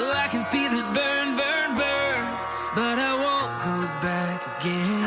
I can feel it burn, burn, burn, but I won't go back again.